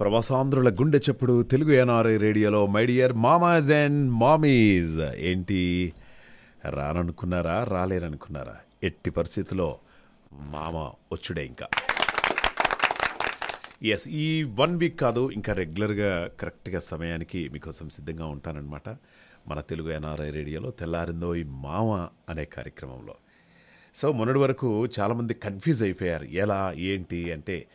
ప్రవాసాంధ్రుల గుండె చెప్పుడు తెలుగు ఎన్ఆర్ఐ రేడియోలో మై డియర్ మామాజ్ అండ్ మామీజ్ ఏంటి? రాననుకున్నారా? రాలేరనుకున్నారా? ఎట్టి పరిస్థితిలో మామ వచ్చుడే ఇంకా. ఎస్ ఈ వన్ వీక్ కాదు ఇంకా రెగ్యులర్గా కరెక్ట్గా సమయానికి మీకోసం సిద్ధంగా ఉంటానన్నమాట మన తెలుగు ఎన్ఆర్ఐ రేడియోలో తెల్లారిందో ఈ మామ అనే కార్యక్రమంలో. సో మొన్నటి వరకు చాలామంది కన్ఫ్యూజ్ అయిపోయారు. ఎలా? ఏంటి? అంటే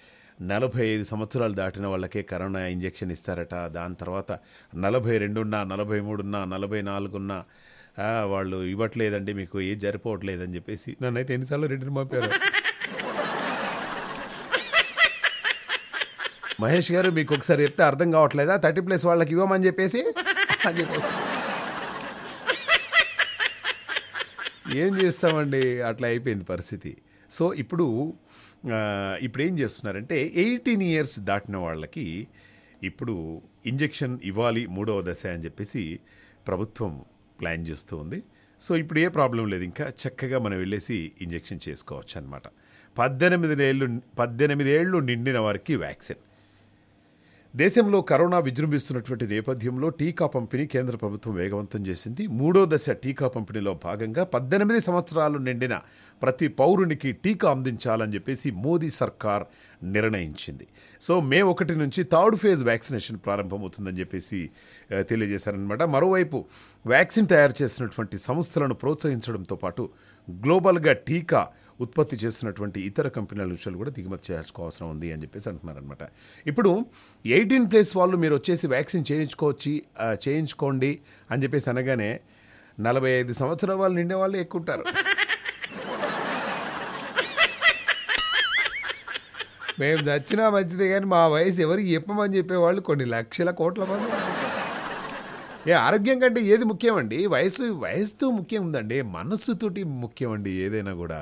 నలభై ఐదు సంవత్సరాలు దాటిన వాళ్ళకే కరోనా ఇంజెక్షన్ ఇస్తారట. దాని తర్వాత నలభై రెండున్నా నలభై మూడున్నా నలభై నాలుగున్నా వాళ్ళు ఇవ్వట్లేదండి మీకు ఏ జరిపోవట్లేదని చెప్పేసి నన్నైతే ఎన్నిసార్లు రిటర్న్ పంపారు. మహేష్ గారు మీకు ఒకసారి చెప్తే అర్థం కావట్లేదా? థర్టీ ప్లస్ వాళ్ళకి ఇవ్వమని చెప్పేసి? అని చెప్పేసి. ఏం చేస్తామండి? అట్లా అయిపోయింది పరిస్థితి. సో ఇప్పుడు ఇప్పుడు ఏం చేస్తున్నారంటే ఎయిటీన్ ఇయర్స్ దాటిన వాళ్ళకి ఇప్పుడు ఇంజెక్షన్ ఇవ్వాలి మూడవ దశ అని చెప్పేసి ప్రభుత్వం ప్లాన్ చేస్తూ ఉంది. సో ఇప్పుడు ఏ ప్రాబ్లం లేదు ఇంకా చక్కగా మనం వెళ్ళేసి ఇంజెక్షన్ చేసుకోవచ్చు అనమాట పద్దెనిమిది ఏళ్ళు పద్దెనిమిది ఏళ్ళు నిండిన వారికి వ్యాక్సిన్. దేశంలో కరోనా విజృంభిస్తున్నటువంటి నేపథ్యంలో టీకా పంపిణీ కేంద్ర ప్రభుత్వం వేగవంతం చేసింది. మూడో దశ టీకా పంపిణీలో భాగంగా పద్దెనిమిది సంవత్సరాలు నిండిన ప్రతి పౌరునికి టీకా అందించాలని చెప్పేసి మోదీ సర్కార్ నిర్ణయించింది. సో మే ఒకటి నుంచి థర్డ్ ఫేజ్ వ్యాక్సినేషన్ ప్రారంభమవుతుందని చెప్పేసి తెలియజేశారనమాట మరోవైపు వ్యాక్సిన్ తయారు చేసినటువంటి సంస్థలను ప్రోత్సహించడంతో పాటు గ్లోబల్గా టీకా ఉత్పత్తి చేస్తున్నటువంటి ఇతర కంపెనీల విషయాలు కూడా దిగుమతి చేయాల్సిన ఉంది అని చెప్పేసి అంటున్నారనమాట ఇప్పుడు ఎయిటీన్ ప్లేస్ వాళ్ళు మీరు వచ్చేసి వ్యాక్సిన్ చేయించుకోవచ్చి చేయించుకోండి అని చెప్పేసి అనగానే నలభై ఐదు సంవత్సరాల వాళ్ళు నిండే వాళ్ళు ఎక్కువ ఉంటారు. మేము చచ్చినా మంచిదే కానీ మా వయసు ఎవరికి చెప్పమని చెప్పేవాళ్ళు కొన్ని లక్షల కోట్ల మంది ఏ ఆరోగ్యం కంటే ఏది ముఖ్యమండి? వయసు వయసుతో ముఖ్యం ఉందండి మనస్సుతోటి ముఖ్యమండి ఏదైనా కూడా.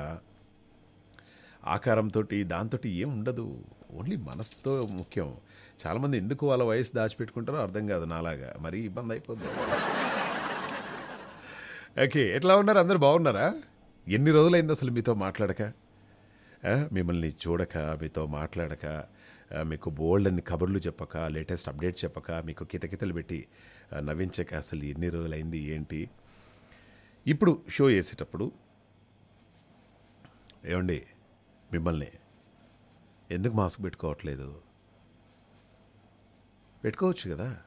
ఆకారంతో దాంతో ఏం ఉండదు. ఓన్లీ మనసుతో ముఖ్యం. చాలామంది ఎందుకు వాళ్ళ వయసు దాచిపెట్టుకుంటారో అర్థం కాదు నాలాగా. మరీ ఇబ్బంది అయిపోద్ది. ఓకే ఎట్లా ఉన్నారు? అందరు బాగున్నారా? ఎన్ని రోజులైంది అసలు మీతో మాట్లాడక? మిమ్మల్ని చూడక మీతో మాట్లాడక మీకు బోల్డ్ అని కబుర్లు చెప్పక లేటెస్ట్ అప్డేట్ చెప్పక మీకు కితకితలు పెట్టి నవ్వించక అసలు ఎన్ని రోజులైంది ఏంటి? ఇప్పుడు షో వేసేటప్పుడు ఏమండి? మిమ్మల్ని. ఎందుకు మాస్క్ పెట్టుకోవట్లేదు? పెట్టుకోవచ్చు కదా?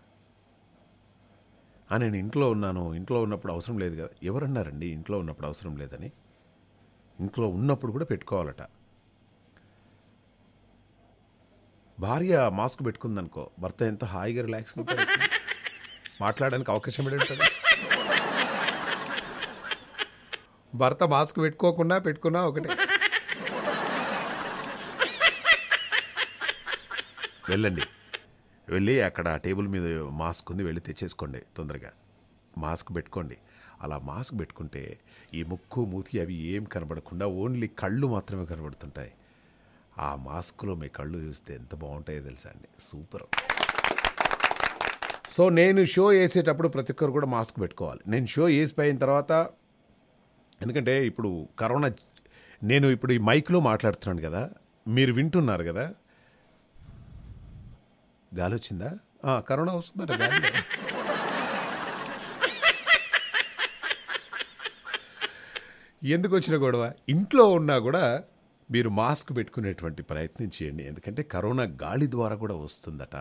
ఆ, నేను ఇంట్లో ఉన్నాను. ఇంట్లో ఉన్నప్పుడు అవసరం లేదు కదా? ఎవరన్నారండి ఇంట్లో ఉన్నప్పుడు అవసరం లేదని? ఇంట్లో ఉన్నప్పుడు కూడా పెట్టుకోవాలట. భార్య మాస్క్ పెట్టుకుందనుకో భర్త ఎంత హాయిగా రిలాక్స్గా మాట్లాడడానికి అవకాశం ఏంటంటే భర్త మాస్క్ పెట్టుకోకుండా పెట్టుకున్నా ఒకటే. వెళ్ళండి. వెళ్ళి అక్కడ టేబుల్ మీద మాస్క్ ఉంది వెళ్ళి తెచ్చేసుకోండి తొందరగా. మాస్క్ పెట్టుకోండి. అలా మాస్క్ పెట్టుకుంటే ఈ ముక్కు మూతి అవి ఏం కనబడకుండా ఓన్లీ కళ్ళు మాత్రమే కనబడుతుంటాయి. ఆ మాస్క్లో మీ కళ్ళు చూస్తే ఎంత బాగుంటాయో తెలుసా అండి. సూపర్. సో నేను షో వేసేటప్పుడు ప్రతి ఒక్కరు కూడా మాస్క్ పెట్టుకోవాలి. నేను షో వేసిపోయిన తర్వాత ఎందుకంటే ఇప్పుడు కరోనా నేను ఇప్పుడు ఈ మైక్లో మాట్లాడుతున్నాను కదా మీరు వింటున్నారు కదా గాలి వచ్చిందా ఆ, కరోనా వస్తుందట గాలి. ఎందుకు వచ్చిన గొడవ? ఇంట్లో ఉన్నా కూడా మీరు మాస్క్ పెట్టుకునేటువంటి ప్రయత్నం చేయండి. ఎందుకంటే కరోనా గాలి ద్వారా కూడా వస్తుందట.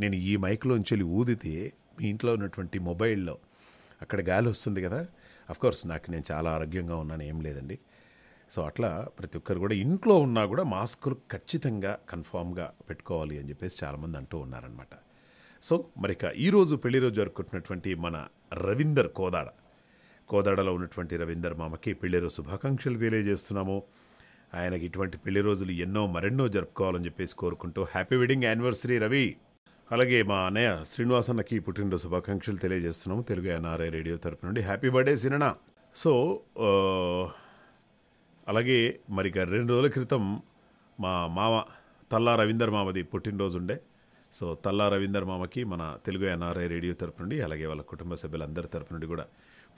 నేను ఈ మైక్లోంచి వెళ్ళి ఊదితే మీ ఇంట్లో ఉన్నటువంటి మొబైల్లో అక్కడ గాలి వస్తుంది కదా కోర్స్ నాకు నేను చాలా ఆరోగ్యంగా ఉన్నాను ఏం లేదండి. సో అట్లా ప్రతి ఒక్కరు కూడా ఇంట్లో ఉన్నా కూడా మాస్కులు ఖచ్చితంగా కన్ఫామ్గా పెట్టుకోవాలి అని చెప్పేసి చాలామంది అంటూ ఉన్నారనమాట సో మరి ఇక ఈరోజు పెళ్ళి రోజు జరుపుకుంటున్నటువంటి మన రవీందర్ కోదాడ. కోదాడలో ఉన్నటువంటి రవీందర్ మామకి పెళ్ళిరోజు శుభాకాంక్షలు తెలియజేస్తున్నాము. ఆయనకి ఇటువంటి పెళ్ళి రోజులు ఎన్నో మరెన్నో జరుపుకోవాలని చెప్పేసి కోరుకుంటూ హ్యాపీ వెడ్డింగ్ యానివర్సరీ రవి. అలాగే మా అన్నయ్య శ్రీనివాసన్నకి పుట్టినరోజు శుభాకాంక్షలు తెలియజేస్తున్నాము. తెలుగు ఎన్ఆర్ఐ రేడియో తరపు నుండి హ్యాపీ బర్త్డే సినిమా సో అలాగే మరి రెండు రోజుల క్రితం మా మామ తల్లా రవీందర్ మామది పుట్టినరోజు ఉండే సో తల్లా రవీందర్ మామకి మన తెలుగు ఎన్ఆర్ఐ రేడియో తరపు నుండి అలాగే వాళ్ళ కుటుంబ సభ్యులందరి తరపు నుండి కూడా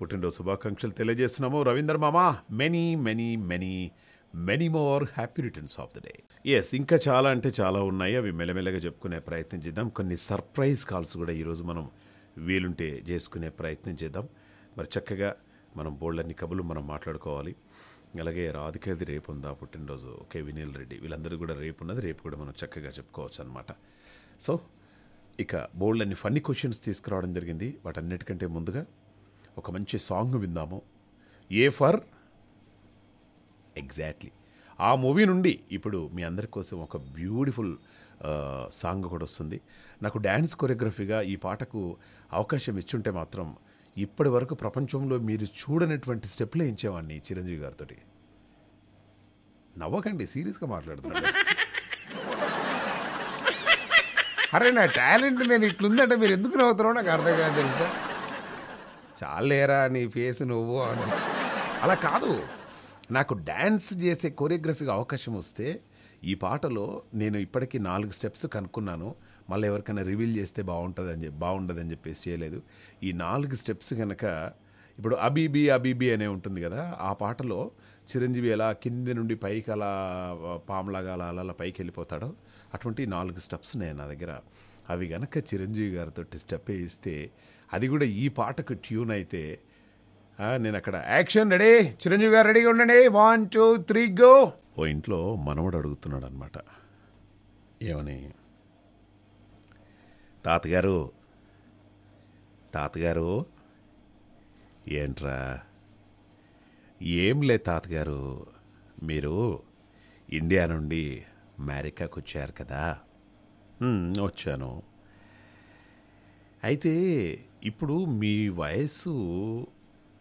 పుట్టినరోజు శుభాకాంక్షలు తెలియజేస్తున్నాము. రవీందర్ మామ many many many many more happy returns of the day yes ఇంకా చాలా అంటే చాలా ఉన్నాయి. అవి మెల్లమెల్లగా చెప్పుకునే ప్రయత్నం చేద్దాం. కొన్ని సర్ప్రైజ్ కాల్స్ కూడా ఈరోజు మనం వీలుంటే చేసుకునే ప్రయత్నం చేద్దాం. మరి చక్కగా మనం బోల్డన్ని కబులు మనం మాట్లాడుకోవాలి. అలాగే రాధికేది రేపు ఉందా. పుట్టినరోజు. ఓకే వినీల్ రెడ్డి. వీళ్ళందరూ కూడా రేపు ఉన్నది. రేపు కూడా మనం చక్కగా చెప్పుకోవచ్చు అనమాట సో ఇక బోల్డ్ అన్ని ఫన్నీ క్వశ్చన్స్ తీసుకురావడం జరిగింది. వాటన్నిటికంటే ముందుగా ఒక మంచి సాంగ్ విందాము. A for? ఎగ్జాక్ట్లీ. ఆ మూవీ నుండి ఇప్పుడు మీ అందరి కోసం ఒక బ్యూటిఫుల్ సాంగ్ కూడా వస్తుంది. నాకు డ్యాన్స్ కొరియోగ్రఫీగా ఈ పాటకు అవకాశం ఇచ్చుంటే మాత్రం ఇప్పటి వరకు ప్రపంచంలో మీరు చూడనటువంటి స్టెప్లు వేయించేవాడిని చిరంజీవి గారితో నవ్వకండి సీరియస్గా మాట్లాడుతున్నాడు. అరే నా టాలెంట్ నేను ఇట్లుందంటే మీరు ఎందుకు నవ్వుతున్నావు నాకు అర్థం కాదు తెలుసా? చాలేరా నీ ఫేస్ నువ్వు అని. అలా కాదు నాకు డ్యాన్స్ చేసే కొరియోగ్రఫీకి అవకాశం వస్తే ఈ పాటలో నేను ఇప్పటికీ నాలుగు స్టెప్స్ కనుక్కున్నాను. మళ్ళీ ఎవరికైనా రివీల్ చేస్తే బాగుంటుందని చెప్పి బాగుండదని చెప్పేసి చేయలేదు. ఈ నాలుగు స్టెప్స్ కనుక ఇప్పుడు అబీబీ అబీబీ అనే ఉంటుంది కదా ఆ పాటలో చిరంజీవి ఎలా కింది నుండి పైకి అలా పాములాగా అలా అలా పైకి వెళ్ళిపోతాడో అటువంటి నాలుగు స్టెప్స్ ఉన్నాయి నా దగ్గర. అవి గనక చిరంజీవి గారితో స్టెప్ వేయిస్తే అది కూడా ఈ పాటకు ట్యూన్ అయితే నేను అక్కడ యాక్షన్ రెడీ. చిరంజీవి గారు రెడీగా ఉండండి. One two three go. ఓ ఇంట్లో మనవడు అడుగుతున్నాడు అనమాట ఏమని? తాతగారు. తాతగారు? ఏంట్రా? ఏం లే తాతగారు. మీరు ఇండియా నుండి అమెరికాకు వచ్చారు కదా వచ్చాను. అయితే ఇప్పుడు మీ వయస్సు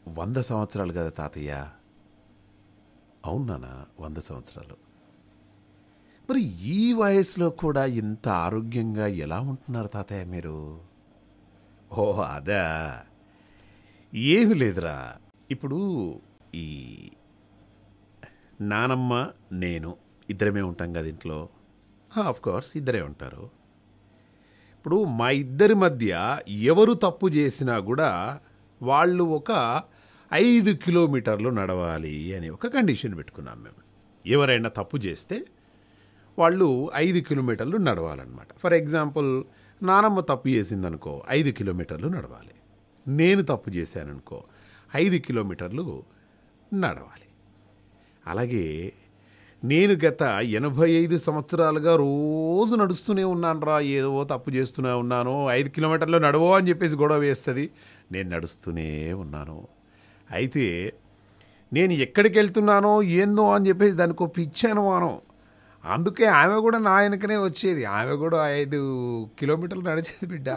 వంద సంవత్సరాలు కదా తాతయ్య. అవునానా వంద సంవత్సరాలు. మరి ఈ వయసులో కూడా ఇంత ఆరోగ్యంగా ఎలా ఉంటున్నారు తాతయ్య మీరు? ఓ అదా. ఏమి లేదురా. ఇప్పుడు ఈ నానమ్మ నేను ఇద్దరమే ఉంటాం కదా ఇంట్లో. ఆఫ్ కోర్స్ ఇద్దరే ఉంటారు. ఇప్పుడు మా ఇద్దరి మధ్య ఎవరు తప్పు చేసినా కూడా వాళ్ళు ఒక ఐదు కిలోమీటర్లు నడవాలి అని ఒక కండిషన్ పెట్టుకున్నాం మేము. ఎవరైనా తప్పు చేస్తే వాళ్ళు ఐదు కిలోమీటర్లు నడవాలన్నమాట. ఫర్ ఎగ్జాంపుల్ నానమ్మ తప్పు చేసిందనుకో ఐదు కిలోమీటర్లు నడవాలి. నేను తప్పు చేశాననుకో ఐదు కిలోమీటర్లు నడవాలి. అలాగే నేను గత ఎనభై ఐదు సంవత్సరాలుగా రోజు నడుస్తూనే ఉన్నాను రా ఏదో తప్పు చేస్తూనే ఉన్నాను ఐదు కిలోమీటర్లు నడవో అని చెప్పేసి గొడవ వేస్తుంది. నేను నడుస్తూనే ఉన్నాను. అయితే నేను ఎక్కడికి వెళ్తున్నానో ఏందో అని చెప్పేసి దానికి పిచ్చాను పిచ్చి అందుకే ఆమె కూడా నా వెనకనే వచ్చేది. ఆమె కూడా ఐదు కిలోమీటర్లు నడిచేది బిడ్డ.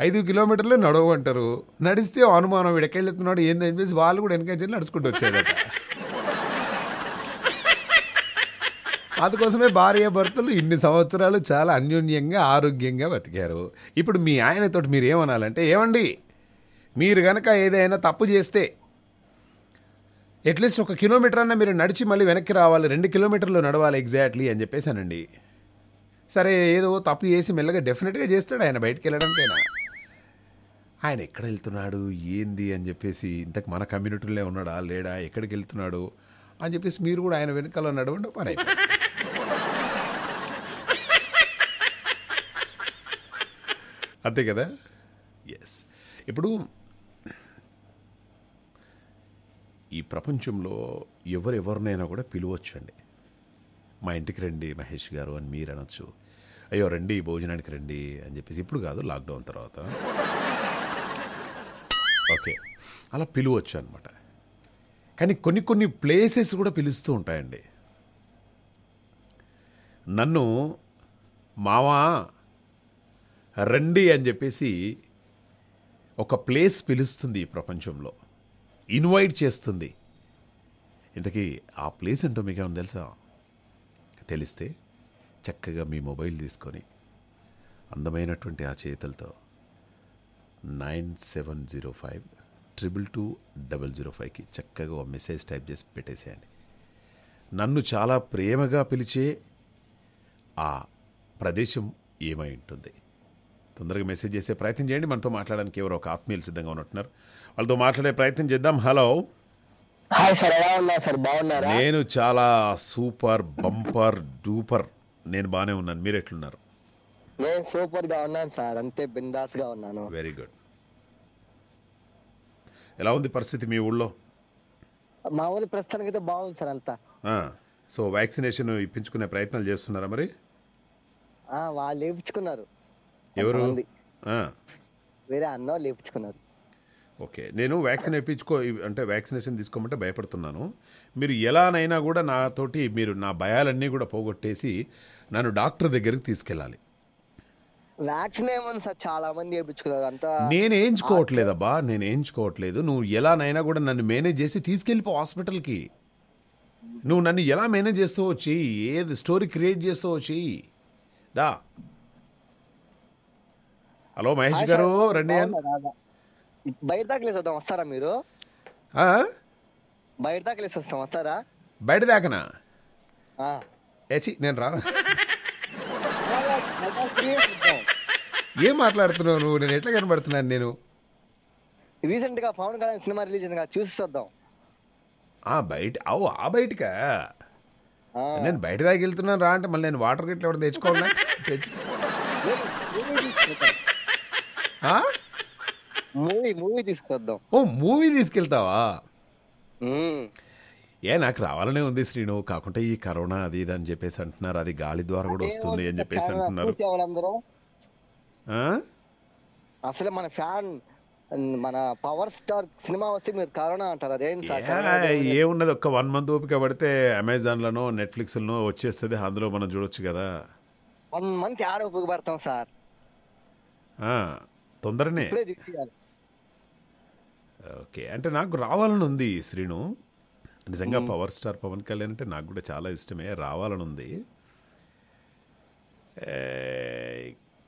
ఐదు కిలోమీటర్లు నడవంటారు. నడిస్తే అనుమానం ఎక్కడెళ్తున్నాడు ఏందని చెప్పేసి వాళ్ళు కూడా వెనక చేసి నడుచుకుంటూ వచ్చేదట. అందుకోసమే భార్య భర్తలు ఇన్ని సంవత్సరాలు చాలా అన్యోన్యంగా ఆరోగ్యంగా బతికారు. ఇప్పుడు మీ ఆయనతోటి మీరు ఏమనాలంటే ఏమండి? మీరు కనుక ఏదైనా తప్పు చేస్తే అట్లీస్ట్ ఒక కిలోమీటర్ అన్న మీరు నడిచి మళ్ళీ వెనక్కి రావాలి రెండు కిలోమీటర్లు నడవాలి ఎగ్జాక్ట్లీ అని చెప్పేసానండి సరే ఏదో తప్పు చేసి మెల్లగా డెఫినెట్గా చేస్తాడు ఆయన బయటికి వెళ్ళడానికైనా. ఆయన ఎక్కడ వెళ్తున్నాడు ఏంది అని చెప్పేసి ఇంతకు మన కమ్యూనిటీలో ఉన్నాడా లేడా ఎక్కడికి వెళ్తున్నాడు అని చెప్పేసి మీరు కూడా ఆయన వెనకాల నడవండి పని అంతే కదా? ఎస్ ఇప్పుడు ఈ ప్రపంచంలో ఎవరెవరినైనా కూడా పిలవచ్చండి. మా ఇంటికి రండి మహేష్ గారు అని మీరు అనొచ్చు. అయ్యో రండి భోజనానికి రండి అని చెప్పేసి ఇప్పుడు కాదు లాక్డౌన్ తర్వాత. ఓకే. అలా పిలవచ్చు అనమాట కానీ కొన్ని కొన్ని ప్లేసెస్ కూడా పిలుస్తూ ఉంటాయండి. నన్ను మావా రండి అని చెప్పేసి ఒక ప్లేస్ పిలుస్తుంది ఈ ప్రపంచంలో. ఇన్వైట్ చేస్తుంది. ఇంతకీ ఆ ప్లేస్ ఏంటో మీకేమైనా తెలుసా? తెలిస్తే చక్కగా మీ మొబైల్ తీసుకొని అందమైనటువంటి ఆ చేతులతో nine seven zero five triple two double zero ఫైవ్కి చక్కగా ఒక మెసేజ్ టైప్ చేసి పెట్టేసేయండి. నన్ను చాలా ప్రేమగా పిలిచే ఆ ప్రదేశం ఏమై ఉంటుంది? తొందరగా మెసేజ్ చేసే ప్రయత్నం చేయండి. మనతో మాట్లాడడానికి ఎవరో ఒక ఆత్మీయులు సిద్ధంగా ఉన్నట్టున్నారు. వాళ్ళతో మాట్లాడే ప్రయత్నం చేద్దాం. హలో హాయ్ సార్ ఎలా ఉన్నారు సార్ బాగున్నారా? నేను చాలా సూపర్ బంపర్ డూపర్ నేను బాగానే ఉన్నాను. మీరు ఎట్లున్నారు? నేను సూపర్గా ఉన్నాను సార్ అంతే బిందాస్గా ఉన్నాను. వెరీ గుడ్ ఎలా ఉంది పరిస్థితి మీ ఊళ్ళో? మా ఊరి ప్రస్తుతానికి అయితే బాగుంది సార్ అంతా. ఆ, సో వ్యాక్సినేషన్ ఇప్పించుకునే ప్రయత్నాలు చేస్తున్నారా మరి? ఆ వాళ్ళు లేపించుకున్నారు ఎవరు? వేరే అన్న లేపించుకున్నారు ఓకే. నేను వ్యాక్సిన్ ఇప్పించుకో అంటే వ్యాక్సినేషన్ తీసుకోమంటే భయపడుతున్నాను. మీరు ఎలానైనా కూడా నాతోటి మీరు నా భయాలన్నీ కూడా పోగొట్టేసి నన్ను డాక్టర్ దగ్గరికి తీసుకెళ్ళాలి. వ్యాక్సిన్ ఏముంది సార్? చాలా మంది చేయించుకున్నారు అంతా నేను వేయించుకోవట్లేదబ్బా నేను వేయించుకోవట్లేదు. నువ్వు ఎలానైనా కూడా నన్ను మేనేజ్ చేసి తీసుకెళ్ళిపో హాస్పిటల్కి. నువ్వు నన్ను ఎలా మేనేజ్ చేస్తావో చెయ్యి. ఏది స్టోరీ క్రియేట్ చేస్తావో చెయ్యి. దా. హలో మహేష్ గారు రండి? బయట దాకా లేసి వద్దాం వస్తారా మీరు? బయట దాకా లేసి వస్తాం వస్తారా? బయట దాకనా. ఏచి నేను వద్దాం. ఏం మాట్లాడుతున్నావు నువ్వు? నేను ఎట్లా కనబడుతున్నాను నేను? రీసెంట్గా పవన్ కళ్యాణ్ సినిమా రిలీజ్ అయింది చూసి వద్దాం. ఆ బయట అవు ఆ బయటకా. నేను బయట దాకా వెళ్తున్నాను రా అంటే మళ్ళీ నేను వాటర్ గిట్ల ఎవరు తెచ్చుకోవాలా? తెచ్చు మూవీ? మూవీ తీసుకొద్దాం. ఓ మూవీ తీసుకెళ్తావా. ఏ నాకు రావాలనే ఉంది శ్రీను. కాకుంటే ఈ కరోనా అది ఇది అని చెప్పేసి అంటున్నారు. అది గాలి ద్వారా కూడా వస్తుంది అని చెప్పేసి అంటున్నారు? అసలు మన ఫ్యాన్ మన పవర్ స్టార్ సినిమా వస్తే మీరు కరోనా అంటారు. ఏ, ఏమున్నది? ఒక్క వన్ మంత్ ఓపిక పడితే అమెజాన్లోనో నెట్ఫ్లిక్స్లోనో వచ్చేస్తుంది. అందులో మనం చూడొచ్చు కదా. వన్ మంత్ యాడ ఉపయోగపడతాం సార్? తొందరనే. ఓకే. అంటే నాకు రావాలని ఉంది శ్రీను. నిజంగా పవర్ స్టార్ పవన్ కళ్యాణ్ అంటే నాకు కూడా చాలా ఇష్టమే రావాలని ఉంది.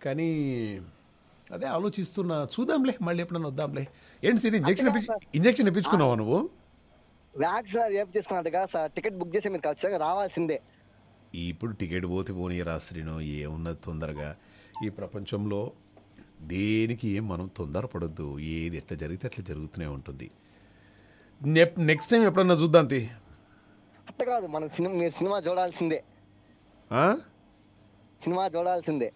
కానీ అదే ఆలోచిస్తున్నా. చూద్దాంలే మళ్ళీ ఎప్పుడన్నా వద్దాంలే. ఏంటి సీని ఇంజక్షన్ ఇంజక్షన్ ఇప్పించుకున్నావా నువ్వు? వ్యాక్స్ సార్ ఏం చేసుకున్నట్టు కదా సార్ టికెట్ బుక్ చేసి మీరు ఖచ్చితంగా రావాల్సిందే. ఇప్పుడు టికెట్ పోతే పోనీ రా శ్రీను ఏమున్నది తొందరగా. ఈ ప్రపంచంలో దేనికి ఏం మనం తొందరపడొద్దు. ఏది ఎట్లా జరిగితే అట్లా జరుగుతూనే ఉంటుంది. నెక్స్ట్ టైం ఎప్పుడన్నా చూద్దాం తీ. అట్ట కాదు మనం సినిమా మీరు సినిమా చూడాల్సిందే. ఆ? సినిమా చూడాల్సిందే.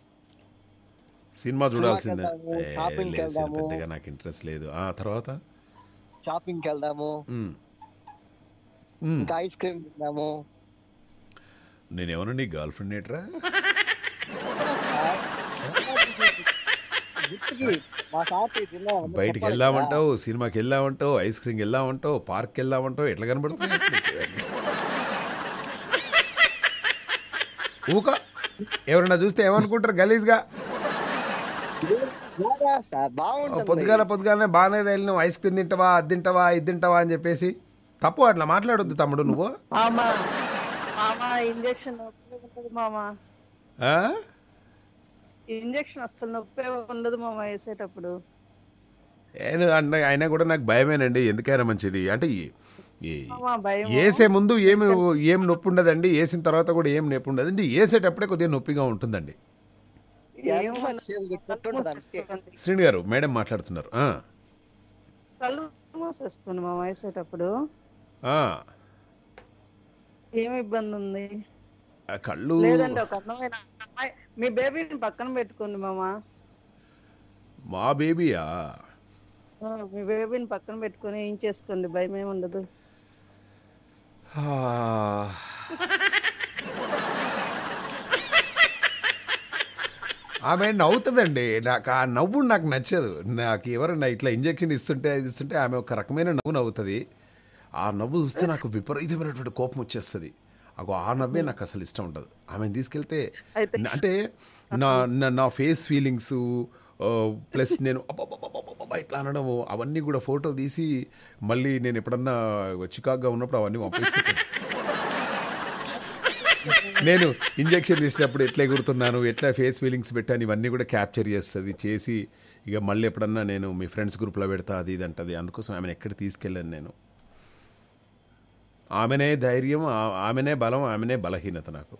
సినిమా చూడాల్సిందే. పెద్దగా నాకు ఇంట్రెస్ట్ లేదు. ఆ తర్వాత? షాపింగ్కి వెళ్దాము. ఐస్ క్రీమ్ తిందాము. నేనేమన్నా నీ గర్ల్ ఫ్రెండ్ ఏట్రా గుర్తుకి మా సార్ తిన్నాము బయటికి వెళ్దామంటావు సినిమాకి వెళ్దామంటావు ఐస్ క్రీమ్కి వెళ్దామంటావు పార్క్కి వెళ్దామంటావు ఎట్లా కనబడుతుంది ఊక. ఎవరన్నా చూస్తే ఏమనుకుంటారు గలీజ్గా? పొద్దుగాల పొద్దుగాలనే బాగానే వెళ్ళినావు ఐస్ క్రీమ్ తింటావా అది తింటావా ఇది తింటావా అని చెప్పేసి. తప్పు అట్లా మాట్లాడొద్దు తమ్ముడు నువ్వు. ఇంజక్షన్ నొప్పి ఉండదు మామా ఆ? ఇంజక్షన్ అసలు నొప్పి ఉండదు మామ వేసేటప్పుడు. అయినా కూడా నాకు భయమేనండి. ఎందుకైనా మంచిది? అంటే ఈ- ఈ మామా భయం వేసే ముందు ఏమి ఏం నొప్పి ఉండదండి. వేసిన తర్వాత కూడా ఏం నొప్పి ఉండదండి. వేసేటప్పుడే కొద్దిగా నొప్పిగా ఉంటుందండి. శ్రీని గారు మేడం మాట్లాడుతున్నారు. ఆ, కళ్ళు మూసేసుకోండి మామ వేసేటప్పుడు. ఆ, ఏం ఇబ్బంది ఉంది కళ్ళు. లేదండి ఒక అందమైన అమ్మాయి మీ బేబీని పక్కన పెట్టుకోండి మామ. మా బేబీయా? మీ బేబీని పక్కన పెట్టుకొని ఏం చేసుకోండి భయం ఏమి ఉండదు. ఆమె నవ్వుతుందండి. నాకు ఆ నవ్వు నాకు నచ్చదు. నాకు ఎవరైనా ఇట్లా ఇంజెక్షన్ ఇస్తుంటే అది ఇస్తుంటే ఆమె ఒక రకమైన నవ్వు నవ్వుతుంది. ఆ నవ్వు చూస్తే నాకు విపరీతమైనటువంటి కోపం వచ్చేస్తుంది. అగో ఆ నవ్వే నాకు అసలు ఇష్టం ఉండదు. ఆమెను తీసుకెళ్తే అంటే నా నా- నా ఫేస్ ఫీలింగ్స్ ప్లస్ నేను ఇట్లా అనడము అవన్నీ కూడా ఫోటో తీసి మళ్ళీ నేను ఎప్పుడన్నా చికాగ్గా ఉన్నప్పుడు అవన్నీ పంపిస్తాను నేను ఇంజెక్షన్ తీసినప్పుడు ఎట్లా ఎగురుతున్నాను ఎట్లా ఫేస్ ఫీలింగ్స్ పెట్టాను ఇవన్నీ కూడా క్యాప్చర్ చేస్తుంది చేసి ఇక మళ్ళీ ఎప్పుడన్నా నేను మీ ఫ్రెండ్స్ గ్రూప్లో పెడతా అది ఇది అంటది. అందుకోసం ఆమెను ఎక్కడ తీసుకెళ్ళాను నేను. ఆమెనే ధైర్యం ఆమెనే బలం ఆమెనే బలహీనత నాకు.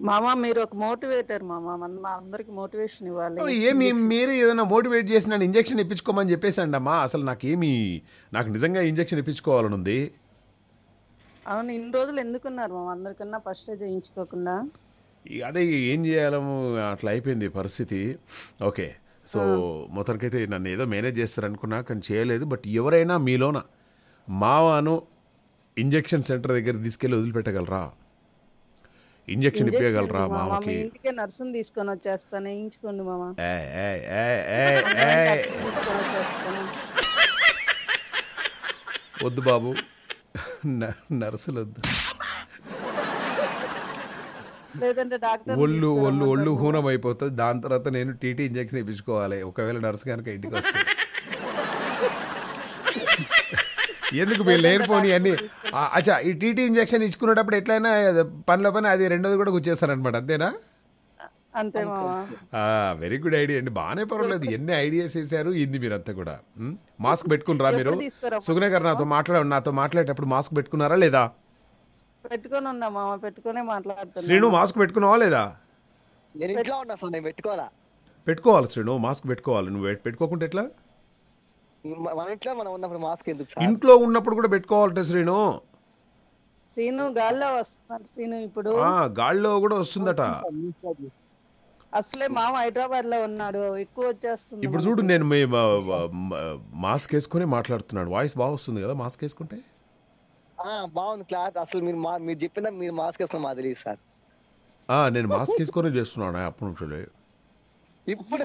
మామ మీరు ఒక మోటివేటర్ మామ. మా అందరికి మోటివేషన్ ఇవ్వాలి. ఏమి మీరే ఏదైనా మోటివేట్ చేసి నన్ను ఇంజక్షన్ ఇప్పించుకోమని చెప్పేసండి అమ్మా. అసలు నాకేమి నాకు నిజంగా ఇంజక్షన్ ఇప్పించుకోవాలని ఉంది. అవును ఇన్ని రోజులు ఎందుకున్నారు మామ? అందరికన్నా ఫస్ట్ చేయించుకోకుండా? అదే ఏం చేయాలము అట్లా అయిపోయింది పరిస్థితి. ఓకే. సో మొత్తానికైతే నన్ను ఏదో మేనేజ్ చేస్తారనుకున్నా కానీ చేయలేదు. బట్ ఎవరైనా మీలోన మావాను ఇంజెక్షన్ సెంటర్ దగ్గర తీసుకెళ్ళి వదిలిపెట్టగలరా? ఇంజెక్షన్ ఇప్పగలరా మామకి? నర్సుని తీసుకొని వచ్చేస్తాను. వేయించుకోండి మామ. వద్దు బాబు. న- నర్సులు వద్దు లేదంటే డాక్టర్ ఒళ్ళు ఒళ్ళు ఒళ్ళు హూనం అయిపోతుంది. దాని తర్వాత నేను టీటీ ఇంజెక్షన్ ఇప్పించుకోవాలి. ఒకవేళ నర్సు కనుక ఇంటికి వస్తే. ఎందుకు మీరు లేనిపోని అన్ని అచ్చా ఈ టీటీ ఇంజెక్షన్ ఇచ్చుకునేటప్పుడు ఎట్లయినా పనిలో పని అది రెండోది కూడా గుచ్చేస్తారనమాట అంతేనా? అంతే మామ వెరీ గుడ్ ఐడియా అండి. బాగానే పర్వాలేదు ఎన్ని ఐడియాస్ వేసారు ఇంది మీరంతా కూడా? మాస్క్ పెట్టుకున్నారా మీరు? సుగుణ గారు నాతో మాట్లాడ నాతో మాట్లాడేటప్పుడు మాస్క్ పెట్టుకున్నారా లేదా? పెట్టుకొని ఉన్నా మామ పెట్టుకునే మాట్లాడుతున్నా. శ్రీను మాస్క్ పెట్టుకున్నావా లేదా? నేను ఇంట్లో ఉన్నా సార్ నేను పెట్టుకోవాలా? పెట్టుకోవాలి శ్రీను మాస్క్ పెట్టుకోవాలి. నువ్వు పెట్- పెట్టుకోకుంటే ఎట్లా? మన ఇంట్లో మనం ఉన్నప్పుడు మాస్క్ ఎందుకు ఇంట్లో ఉన్నప్పుడు కూడా పెట్టుకోవాలంటే శ్రీను. సీను గాల్లో వస్తున్నాడు సీను ఇప్పుడు. ఆ, గాల్లో కూడా వస్తుందట. అసలే మామ హైదరాబాద్లో ఉన్నాడు ఎక్కువ వచ్చేస్తుంది ఇప్పుడు చూడు నేను మీ మా- మా- మాస్క్ వేసుకుని మాట్లాడుతున్నాడు. వాయిస్ బాగా వస్తుంది కదా మాస్క్ వేసుకుంటే? ఆ, బాగుంది క్లాస్. అసలు మీరు మా మీరు చెప్పిన మీరు మాస్క్ వేసుకున్న మాకు తెలియదు సార్. ఆ, నేను మాస్క్ వేసుకొని చేస్తున్నాను అప్పటి నుంచి ఇప్పుడు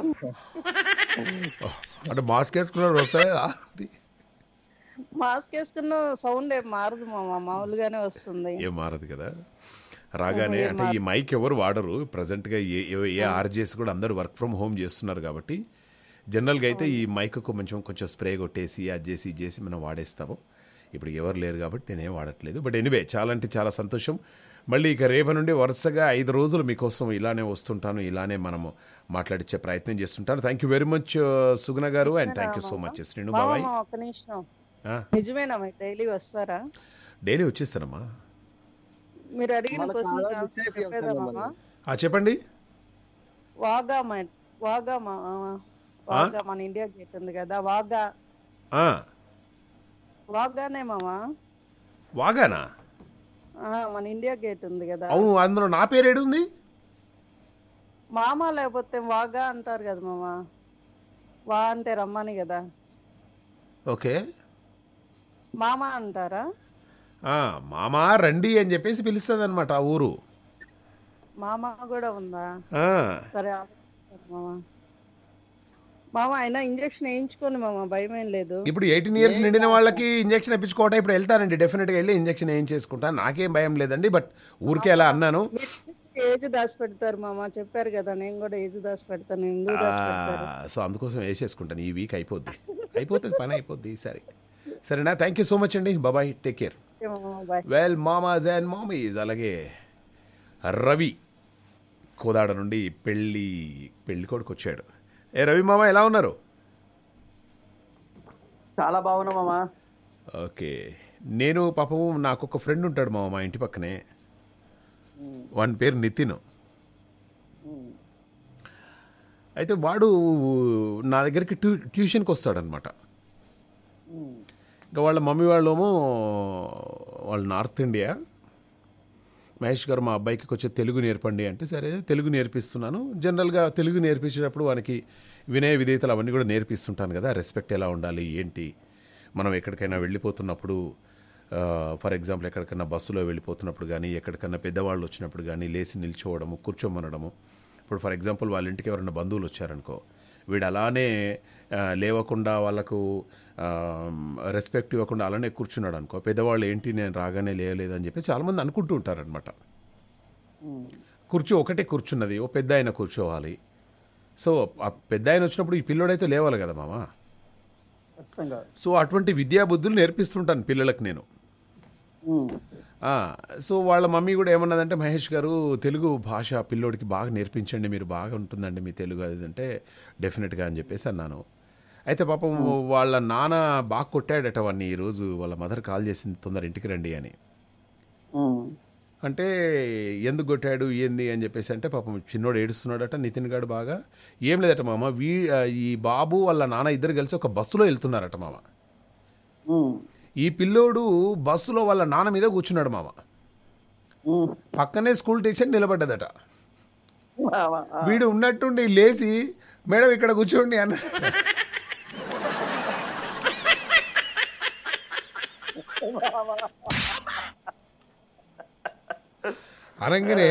అంటే మాస్క్ వేసుకున్నాడు వస్తాయి? మాస్క్ వేసుకున్న సౌండ్ ఏం మారదు మామ మామూలుగానే వస్తుంది. ఏం మారదు కదా? రాగానే అంటే ఈ మైక్ ఎవరు వాడరు. ప్రజెంట్గా ఏ ఏ- ఆర్జేస్ కూడా అందరూ వర్క్ ఫ్రమ్ హోమ్ చేస్తున్నారు కాబట్టి జనరల్గా అయితే ఈ మైక్కు కొంచెం కొంచెం స్ప్రే కొట్టేసి అది చేసి చేసి మనం వాడేస్తాము. ఇప్పుడు ఎవరు లేరు కాబట్టి నేనేం వాడట్లేదు. బట్ ఎనివే చాలా అంటే చాలా సంతోషం. మళ్ళీ ఇక రేపు నుండి వరుసగా ఐదు రోజులు మీకోసం ఇలానే వస్తుంటాను ఇలానే మనము మాట్లాడించే ప్రయత్నం చేస్తుంటాను. Thank you very much Suguna గారు and thank you so much Srinu బాబాయ్. నిజమేనా డైలీ వస్తారా? డైలీ వచ్చేస్తానమ్మా. మీరు అడిగిన క్వశ్చన్ చెప్పండి. వాగా మ- వాగా వాగా మన ఇండియా గేట్ ఉంది కదా వాగా. ఆ, వాగానే మామ. వాగానా? మన ఇండియా గేట్ ఉంది కదా. అవును అందులో నా పేరు ఏడు ఉంది మామ లేకపోతే వాగా అంటారు కదా మామ. వా అంటే రమ్మని కదా. ఓకే. మామ అంటారా? ఆ, మామా రండి అని చెప్పేసి పిలుస్తుంది అనమాట ఆ ఊరు. మామ కూడా ఉందా? సరే మామ. మామ అయినా ఇంజక్షన్ వేయించుకోండి మామ భయం ఏం లేదు. ఇప్పుడు ఎయిటీన్ ఇయర్స్ నిండిన వాళ్ళకి ఇంజక్షన్ ఇప్పించుకోవటం ఇప్పుడు వెళ్తానండి డెఫినెట్గా వెళ్ళి ఇంజక్షన్ ఏం చేసుకుంటాను నాకేం భయం లేదండి బట్ ఊరికే అలా అన్నాను. ఏజ్ దాచి పెడతారు మామ చెప్పారు కదా నేను కూడా ఏజ్ దాచి పెడతాను ఎందుకు పెడతారు సో అందుకోసం వేసేసుకుంటాను ఈ వీక్ అయిపోద్ది. అయిపోతుంది పని అయిపోద్ది ఈసారి. సరేనా? థ్యాంక్ యూ సో మచ్ అండి బాబాయ్ టేక్ కేర్ వెల్ మామాజ్ అండ్ మామీస్ అలాగే రవి కోదాడ నుండి పెళ్ళి పెళ్ళి కొడుకు వచ్చాడు. ఏ రవి మామ ఎలా ఉన్నారు? చాలా బాగున్నా మామా. ఓకే. నేను పాపం నాకు ఒక ఫ్రెండ్ ఉంటాడు మామ మా ఇంటి పక్కనే. వాని పేరు నితిన్. అయితే వాడు నా దగ్గరికి ట్యూ ట్యూషన్కి వస్తాడనమాట ఇంకా వాళ్ళ మమ్మీ వాళ్ళేమో వాళ్ళు నార్త్ ఇండియా. మహేష్ గారు మా అబ్బాయికి కొంచెం తెలుగు నేర్పండి అంటే సరే తెలుగు నేర్పిస్తున్నాను. జనరల్గా తెలుగు నేర్పించేటప్పుడు వానికి వినయ విధేయతలు అవన్నీ కూడా నేర్పిస్తుంటాను కదా రెస్పెక్ట్ ఎలా ఉండాలి ఏంటి? మనం ఎక్కడికైనా వెళ్ళిపోతున్నప్పుడు ఫర్ ఎగ్జాంపుల్ ఎక్కడికైనా బస్సులో వెళ్ళిపోతున్నప్పుడు కానీ ఎక్కడికైనా పెద్దవాళ్ళు వచ్చినప్పుడు కానీ లేచి నిల్చోవడము కూర్చోమనడము. ఇప్పుడు ఫర్ ఎగ్జాంపుల్ వాళ్ళ ఇంటికి ఎవరైనా బంధువులు వచ్చారనుకో వీడు అలానే లేవకుండా వాళ్ళకు రెస్పెక్ట్ ఇవ్వకుండా అలానే కూర్చున్నాడు అనుకో పెద్దవాళ్ళు ఏంటి నేను రాగానే లేయలేదని చెప్పి చాలామంది అనుకుంటూ ఉంటారనమాట కుర్చీ ఒకటే కూర్చున్నది ఓ పెద్ద ఆయన కూర్చోవాలి. సో ఆ పెద్ద ఆయన వచ్చినప్పుడు ఈ పిల్లోడైతే లేవాలి కదా మామ? సో అటువంటి విద్యా బుద్ధులు నేర్పిస్తుంటాను పిల్లలకు నేను. సో వాళ్ళ మమ్మీ కూడా ఏమన్నదంటే మహేష్ గారు తెలుగు భాష పిల్లోడికి బాగా నేర్పించండి మీరు బాగా ఉంటుందండి మీ తెలుగు అది అంటే డెఫినెట్గా అని చెప్పేసి అన్నాను. అయితే పాపం వాళ్ళ నాన్న బాగా కొట్టాడట వాడిని ఈరోజు వాళ్ళ మదర్ కాల్ చేసింది తొందర ఇంటికి రండి అని. అంటే ఎందుకు కొట్టాడు ఏంది అని చెప్పేసి అంటే పాపం చిన్నోడు ఏడుస్తున్నాడట నితిన్ గాడు బాగా. ఏం లేదట మామ వీ ఈ బాబు వాళ్ళ నాన్న ఇద్దరు కలిసి ఒక బస్సులో వెళ్తున్నారట మామ. ఈ పిల్లోడు బస్సులో వాళ్ళ నాన్న మీద కూర్చున్నాడు మామ. పక్కనే స్కూల్ టీచర్ నిలబడ్డదట. వీడు ఉన్నట్టుండి లేచి మేడం ఇక్కడ కూర్చోండి అన్న. అనగానే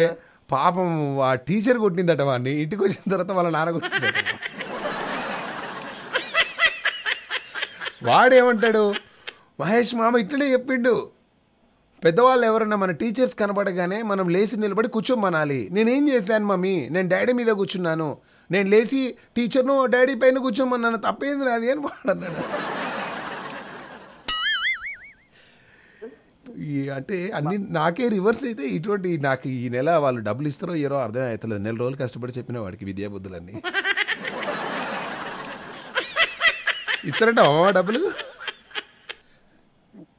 పాపం ఆ టీచర్ కొట్టిందట వాడిని ఇంటికి వచ్చిన తర్వాత వాళ్ళ నాన్న కొట్టిందట. వాడేమంటాడు? మహేష్ మామ ఇట్లనే చెప్పిండు. పెద్దవాళ్ళు ఎవరన్నా మన టీచర్స్ కనబడగానే మనం లేచి నిలబడి కూర్చోమనాలి. నేనేం చేశాను మమ్మీ? నేను డాడీ మీద కూర్చున్నాను. నేను లేచి టీచర్ను డాడీ పైన కూర్చోమన్నాను. తప్పేంది నాది అని వాడన్నాడు ఈ అంటే అన్ని నాకే రివర్స్ అయితే ఇటువంటి నాకు ఈ నెల వాళ్ళు డబ్బులు ఇస్తారో ఏరో అర్థం అవుతలేదు నెల రోజులు కష్టపడి చెప్పిన వాడికి విద్యాబుద్ధులన్నీ ఇస్తారంట డబ్బులు?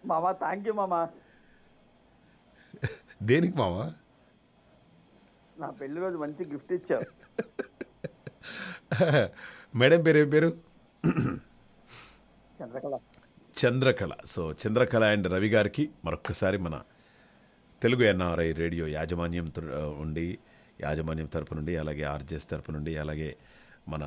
మామ థ్యాంక్ యూ మామ. దేనికి మావా నా పెళ్ళి రోజు మంచి గిఫ్ట్ ఇచ్చావు. మేడం పేరు ఏం పేరు? చంద్రకళ. చంద్రకళ. సో చంద్రకళ అండ్ రవి గారికి మరొక్కసారి మన తెలుగు ఎన్ఆర్ఐ రేడియో యాజమాన్యం ఉండి యాజమాన్యం తరపు నుండి అలాగే ఆర్జెస్ తరపు నుండి అలాగే మన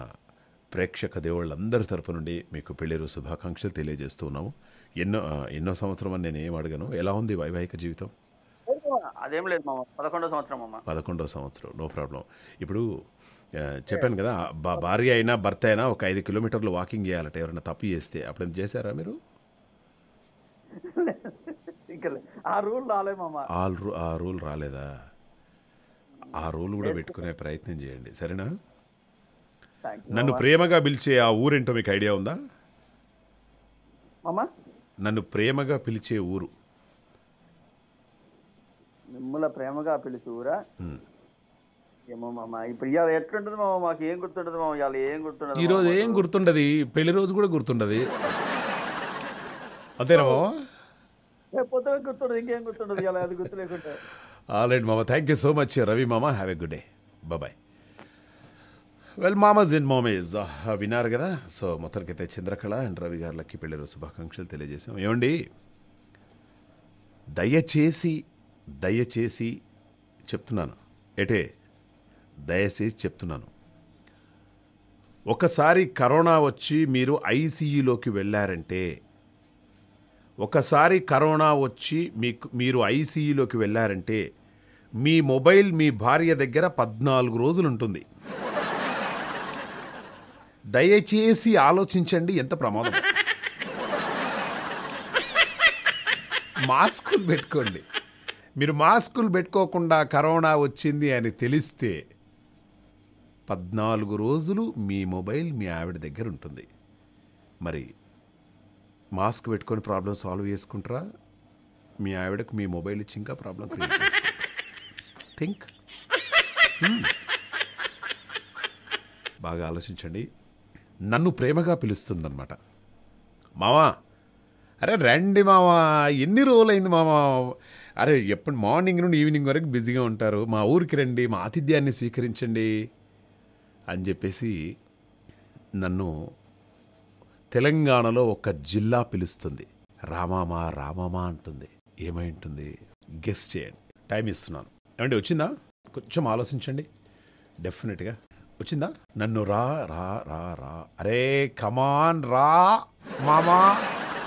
ప్రేక్షక దేవుళ్ళందరి తరపు నుండి మీకు పెళ్ళిరు శుభాకాంక్షలు తెలియజేస్తూ ఉన్నాము. ఎన్నో ఎన్నో సంవత్సరం అని నేను ఏం అడగను. ఎలా ఉంది వైవాహిక జీవితం? అదేం లేదు మామ. పదకొండో సంవత్సరం మామ పదకొండవ సంవత్సరం నో ప్రాబ్లం. ఇప్పుడు చెప్పాను కదా బా భార్య అయినా భర్త అయినా ఒక ఐదు కిలోమీటర్లు వాకింగ్ చేయాలట ఎవరైనా తప్పు చేస్తే. అప్పుడు ఏం చేశారా మీరు? ఆ రూల్ రాలే మామ. ఆ రూల్ రాలేదా? ఆ రూల్ కూడా పెట్టుకునే ప్రయత్నం చేయండి. సరేనా? నన్ను ప్రేమగా పిలిచే ఆ ఊరేంటో మీకు ఐడియా ఉందా? మామ నన్ను ప్రేమగా పిలిచే ఊరు. మిమ్మల్ని ప్రేమగా పిలుచురా ఉమ్. ఏమో మామ ఇప్పుడు ఇవాళ ఎట్లుంటుంది మామ? మాకు ఏం గుర్తుంటుంది మామ ఇవాళ ఏం గుర్తుండదు ఈరోజు. ఏం గుర్తుండదు? పెళ్ళి రోజు కూడా గుర్తుండదు. అంతేనా మామ? పొద్దున గుర్తుండదు ఇంకేం గుర్తుండదు ఇవాళ అది గుర్తు లేకుంటే ఆల్రైట్ మామ thank you so much Ravi మామ. Have a good day. Bye well మామస్ in మామేజ్ విన్నారు కదా? సో మొత్తానికైతే చంద్రకళ అండ్ రవి గారులకి పెళ్ళిలో శుభాకాంక్షలు తెలియజేసాం ఏమండి? దయచేసి దయచేసి చెప్తున్నాను. ఎటే దయచేసి చెప్తున్నాను. ఒకసారి కరోనా వచ్చి మీరు ఐసీయూలోకి వెళ్ళారంటే ఒకసారి కరోనా వచ్చి మీకు మీరు ఐసీయూలోకి వెళ్ళారంటే మీ మొబైల్ మీ భార్య దగ్గర పద్నాలుగు రోజులు ఉంటుంది దయచేసి ఆలోచించండి ఎంత ప్రమాదం. మాస్కులు పెట్టుకోండి. మీరు మాస్కులు పెట్టుకోకుండా కరోనా వచ్చింది అని తెలిస్తే పద్నాలుగు రోజులు మీ మొబైల్ మీ ఆవిడ దగ్గర ఉంటుంది. మరి మాస్క్ పెట్టుకొని ప్రాబ్లం సాల్వ్ చేసుకుంటారా? మీ ఆవిడకు మీ మొబైల్ ఇచ్చి ఇంకా ప్రాబ్లం క్రియేట్ థింక్. బాగా ఆలోచించండి. నన్ను ప్రేమగా పిలుస్తుందన్నమాట. మావా అరే రండి మావా ఎన్ని రోజులైంది మావా? అరే ఎప్పుడు మార్నింగ్ నుండి ఈవినింగ్ వరకు బిజీగా ఉంటారు మా ఊరికి రండి మా ఆతిథ్యాన్ని స్వీకరించండి అని చెప్పేసి నన్ను తెలంగాణలో ఒక జిల్లా పిలుస్తుంది. రామామా రామామా అంటుంది. ఏమై ఉంటుంది? గెస్ చేయండి. టైం ఇస్తున్నాను. ఏమండి వచ్చిందా? కొంచెం ఆలోచించండి. డెఫినెట్గా. వచ్చిందా? నన్ను రా రా రా రా. అరే కమాన్ రా మామా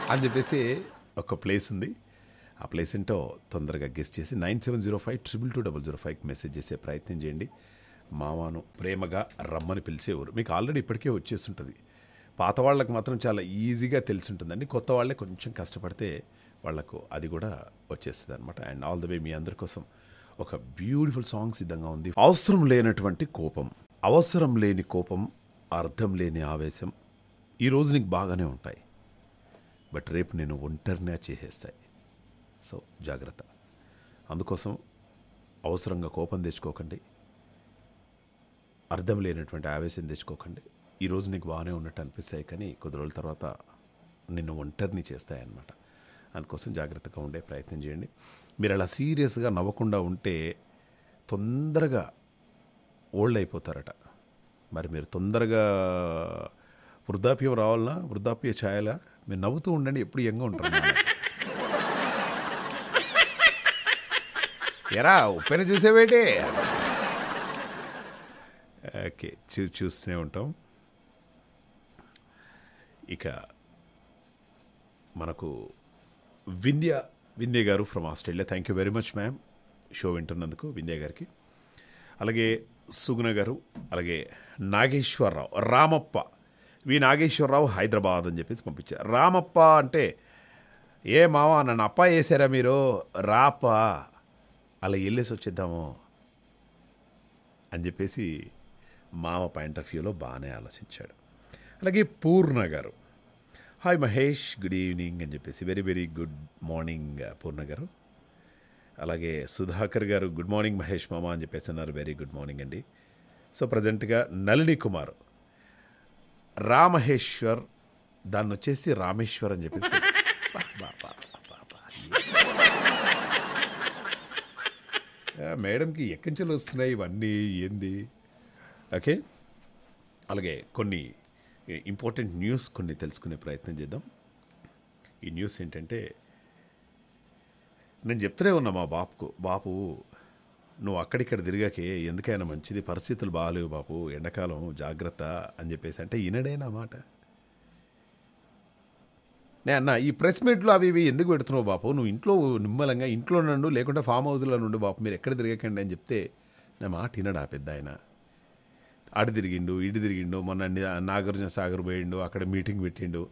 అని చెప్పేసి ఒక ప్లేస్ ఉంది. ఆ ప్లేస్ ఏంటో తొందరగా గెస్ట్ చేసి nine seven zero five triple two double zero ఫైవ్కి మెసేజ్ చేసే ప్రయత్నం చేయండి. మామాను ప్రేమగా రమ్మని పిలిచేవారు. మీకు ఆల్రెడీ ఇప్పటికే వచ్చేస్తుంటుంది. పాత వాళ్ళకి మాత్రం చాలా ఈజీగా తెలిసి ఉంటుందండి కొత్త వాళ్ళే కొంచెం కష్టపడితే వాళ్ళకు అది కూడా వచ్చేస్తుంది అనమాట అండ్ ఆల్ ద వే మీ అందరి కోసం ఒక బ్యూటిఫుల్ సాంగ్ సిద్ధంగా ఉంది. అవసరం లేనటువంటి కోపం. అవసరం లేని కోపం అర్థం లేని ఆవేశం ఈ రోజు నీకు బాగానే ఉంటాయి. బట్ రేపు నేను ఒంటరినే చేసేస్తాయి. సో జాగ్రత్త. అందుకోసం అవసరంగా కోపం తెచ్చుకోకండి. అర్థం లేనటువంటి ఆవేశం తెచ్చుకోకండి. ఈరోజు నీకు బాగానే ఉన్నట్టు అనిపిస్తాయి కానీ కొద్ది రోజుల తర్వాత నిన్ను ఒంటరిని చేస్తాయన్నమాట. అందుకోసం జాగ్రత్తగా ఉండే ప్రయత్నం చేయండి. మీరు అలా సీరియస్గా నవ్వకుండా ఉంటే తొందరగా ఓల్డ్ అయిపోతారట మరి మీరు తొందరగా వృద్ధాప్యం రావాలన్నా వృద్ధాప్య ఛాయలా? మీరు నవ్వుతూ ఉండండి ఎప్పుడు యంగా ఉంటారు ఎరా ఉప్పెన చూసేవేటి? ఓకే చూ చూస్తూనే ఉంటాం. ఇక మనకు వింధ్య వింధ్య గారు from Australia thank you very much ma'am show వింటున్నందుకు Vindhya గారికి. అలాగే సుగుణ గారు అలాగే నాగేశ్వరరావు రామప్ప. వి నాగేశ్వరరావు హైదరాబాద్ అని చెప్పేసి పంపించారు. రామప్ప అంటే ఏ మావా నన్ను అప్ప వేసారా మీరు? రాప అలా వెళ్ళేసి వచ్చేద్దాము అని చెప్పేసి మామ పాయింట్ ఆఫ్ వ్యూలో బాగానే ఆలోచించాడు. అలాగే పూర్ణ గారు హాయ్ మహేష్ గుడ్ ఈవినింగ్ అని చెప్పేసి very very good morning Purna గారు. అలాగే సుధాకర్ గారు గుడ్ మార్నింగ్ మహేష్ మామ అని చెప్పేసి అన్నారు. వెరీ గుడ్ మార్నింగ్ అండి. సో ప్రజెంట్గా నళిని కుమార్ రామహేశ్వర్ దాన్ని వచ్చేసి రామేశ్వర్ అని చెప్పేసి మేడంకి ఎక్కడి వస్తున్నాయి ఇవన్నీ? ఏంది? ఓకే. అలాగే కొన్ని ఇంపార్టెంట్ న్యూస్ కొన్ని తెలుసుకునే ప్రయత్నం చేద్దాం. ఈ న్యూస్ ఏంటంటే నేను చెప్తూనే ఉన్నా మా బాపుకు బాపు నువ్వు అక్కడిక్కడ తిరిగాకే ఎందుకైనా మంచిది పరిస్థితులు బాగాలేవు బాపు ఎండాకాలం జాగ్రత్త అని చెప్పేసి అంటే ఈనడేనా మాట. నే అన్న ఈ ప్రెస్ మీట్లు అవి ఇవి ఎందుకు పెడుతున్నావు బాపు? నువ్వు ఇంట్లో నిమ్మలంగా ఇంట్లో నుండు లేకుంటే ఫామ్ హౌస్లో నుండు బాపు మీరు ఎక్కడ తిరగకండి అని చెప్తే నా మాట వినడా పెద్ద ఆయన. అటు తిరిగిండు ఇటు తిరిగిండు మొన్న నాగార్జున సాగర్ పోయిండు అక్కడ మీటింగ్ పెట్టిండు.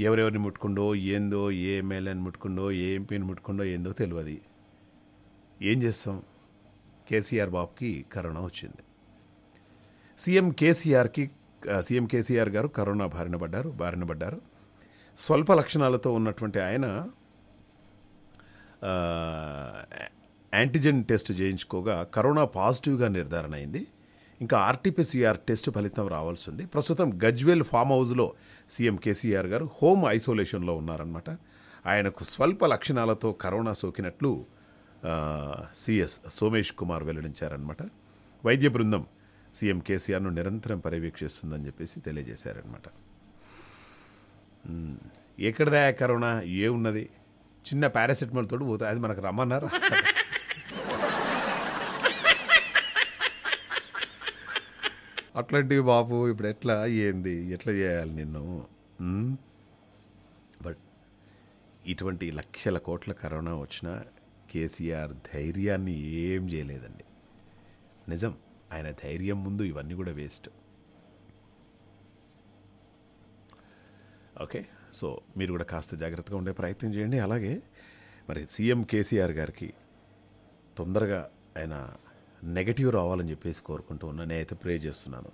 ఎవరెవరిని ముట్టుకుండో ఏందో ఏ ఎమ్మెల్యేని ముట్టుకుండో ఏ ఎంపీని ముట్టుకుండో ఏందో తెలియదు ఏం చేస్తాం? కేసీఆర్ బాబుకి కరోనా వచ్చింది. సీఎం కేసీఆర్కి సీఎం కేసీఆర్ గారు కరోనా బారిన పడ్డారు బారిన పడ్డారు. స్వల్ప లక్షణాలతో ఉన్నటువంటి ఆయన యాంటీజెన్ టెస్ట్ చేయించుకోగా కరోనా పాజిటివ్గా నిర్ధారణ అయింది. ఇంకా ఆర్టీపీసీఆర్ టెస్ట్ ఫలితం రావాల్సి ఉంది ప్రస్తుతం గజ్వేల్ ఫామ్ హౌస్లో సీఎం కేసీఆర్ గారు హోమ్ ఐసోలేషన్లో ఉన్నారనమాట ఆయనకు స్వల్ప లక్షణాలతో కరోనా సోకినట్లు సిఎస్ సోమేష్ కుమార్ వెల్లడించారనమాట వైద్య బృందం సీఎం కేసీఆర్ను నిరంతరం పర్యవేక్షిస్తుందని చెప్పేసి తెలియజేశారనమాట ఎక్కడదా కరోనా? ఏ ఉన్నది? చిన్న పారాసెటమాల్ తోటి పోతే అది మనకు రమ్మన్నారా? అట్లాంటివి బాబు ఇప్పుడు ఎట్లా? ఏంది? ఎట్లా చేయాలి నిన్ను? బట్ ఇటువంటి లక్షల కోట్ల కరోనా వచ్చినా కేసీఆర్ ధైర్యాన్ని ఏం చేయలేదండి. నిజం ఆయన ధైర్యం ముందు ఇవన్నీ కూడా వేస్ట్ ఓకే సో మీరు కూడా కాస్త జాగ్రత్తగా ఉండే ప్రయత్నం చేయండి. అలాగే మరి సీఎం కేసీఆర్ గారికి తొందరగా ఆయన నెగటివ్ రావాలని చెప్పేసి కోరుకుంటూ ఉన్నా నేనైతే ప్రే చేస్తున్నాను.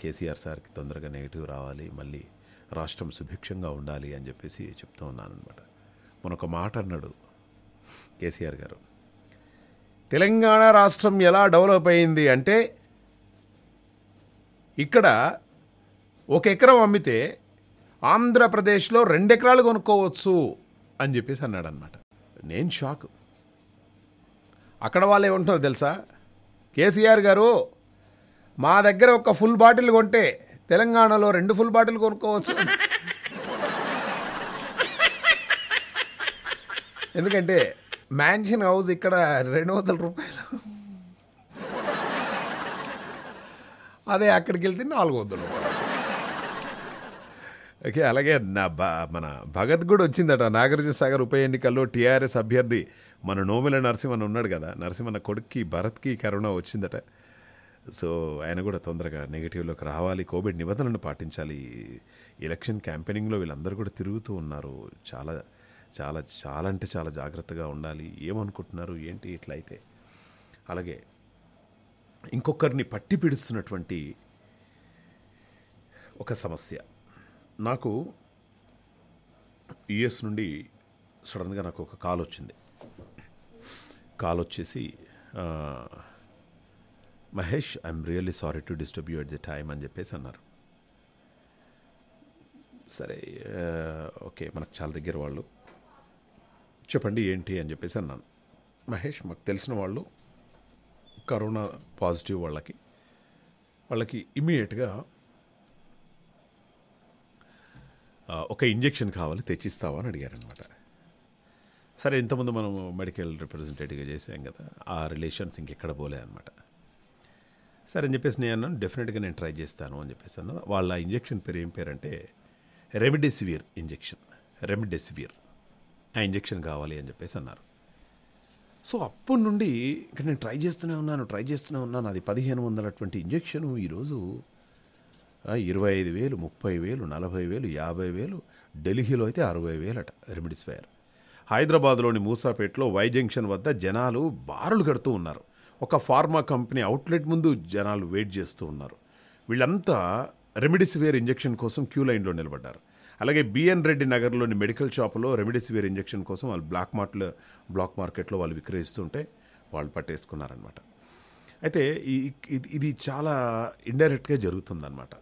కేసీఆర్ సార్కి తొందరగా నెగటివ్ రావాలి మళ్ళీ రాష్ట్రం సుభిక్షంగా ఉండాలి అని చెప్పేసి చెప్తూ ఉన్నాను అనమాట మనొక మాట అన్నాడు కేసీఆర్ గారు. తెలంగాణ రాష్ట్రం ఎలా డెవలప్ అయింది అంటే ఇక్కడ ఒక ఎకరం అమ్మితే ఆంధ్రప్రదేశ్లో రెండు ఎకరాలు కొనుక్కోవచ్చు అని చెప్పేసి అన్నాడనమాట నేను షాక్ అక్కడ వాళ్ళు ఏమంటున్నారు తెలుసా? కేసీఆర్ గారు మా దగ్గర ఒక ఫుల్ బాటిల్ కొంటే తెలంగాణలో రెండు ఫుల్ బాటిల్ కొనుక్కోవచ్చు. ఎందుకంటే మ్యాన్షన్ హౌస్ ఇక్కడ రెండు వందల రూపాయలు. అదే అక్కడికి వెళ్తే నాలుగు వందలు ఓకే అలాగే నా బ మన భగత్ కూడా వచ్చిందట. నాగార్జున సాగర్ ఉప ఎన్నికల్లో టీఆర్ఎస్ అభ్యర్థి మన నోమిల నరసింహన్ ఉన్నాడు కదా. నరసింహన్న కొడుక్కి భరత్కి కరోనా వచ్చిందట. సో ఆయన కూడా తొందరగా నెగిటివ్లోకి రావాలి. కోవిడ్ నిబంధనలను పాటించాలి. ఎలక్షన్ క్యాంపెయినింగ్లో వీళ్ళందరూ కూడా తిరుగుతూ ఉన్నారు. చాలా చాలా చాలా అంటే చాలా జాగ్రత్తగా ఉండాలి. ఏమనుకుంటున్నారు? ఏంటి ఇట్లా అయితే? అలాగే ఇంకొకరిని పట్టి పిడుస్తున్నటువంటి ఒక సమస్య. నాకు యుఎస్ నుండి సడన్గా నాకు ఒక కాల్ వచ్చింది. కాల్ వచ్చేసి Mahesh I'm really sorry to disturb you at the time అని చెప్పేసి అన్నారు. సరే ఓకే మనకు చాలా దగ్గర వాళ్ళు. చెప్పండి ఏంటి అని చెప్పేసి అన్నాను. మహేష్ మాకు తెలిసిన వాళ్ళు కరోనా పాజిటివ్ వాళ్ళకి వాళ్ళకి ఇమ్మీడియట్గా ఆ, ఒక ఇంజెక్షన్ కావాలి తెచ్చిస్తావా అని అడిగారనమాట సరే ఇంతకుముందు మనం మెడికల్ రిప్రజెంటేటివ్గా చేసాం కదా ఆ రిలేషన్స్ ఇంకెక్కడ పోలే అనమాట సరే అని చెప్పేసి నేను అన్నాను డెఫినెట్గా నేను ట్రై చేస్తాను అని చెప్పేసి అన్నాను. వాళ్ళ ఇంజెక్షన్ పేరు ఏం పేరు అంటే రెమిడెసివిర్ ఇంజెక్షన్ రెమిడెసివిర్ ఆ ఇంజెక్షన్ కావాలి అని చెప్పేసి అన్నారు. సో అప్పటి నుండి ఇక్కడ నేను ట్రై చేస్తూనే ఉన్నాను ట్రై చేస్తూనే ఉన్నాను అది పదిహేను వందలటువంటి ఇంజెక్షన్ ఈరోజు ఇరవై ఐదు వేలు ముప్పై వేలు నలభై వేలు యాభై వేలు ఢిల్లీలో అయితే అరవై వేలట రెమిడిసివైర్ హైదరాబాద్లోని మూసాపేటలో వై జంక్షన్ వద్ద జనాలు బారులు కడుతూ ఉన్నారు. ఒక ఫార్మా కంపెనీ అవుట్లెట్ ముందు జనాలు వెయిట్ చేస్తూ ఉన్నారు. వీళ్ళంతా రెమిడిసివేర్ ఇంజెక్షన్ కోసం క్యూ లైన్లో నిలబడ్డారు. అలాగే బిఎన్ రెడ్డి నగర్లోని మెడికల్ షాపులో రెమిడిసివేర్ ఇంజెక్షన్ కోసం వాళ్ళు బ్లాక్ మార్ట్లో బ్లాక్ మార్కెట్లో వాళ్ళు విక్రయిస్తుంటే వాళ్ళు పట్టేసుకున్నారనమాట అయితే ఈ ఇది ఇది చాలా ఇండైరెక్ట్గా జరుగుతుందన్నమాట.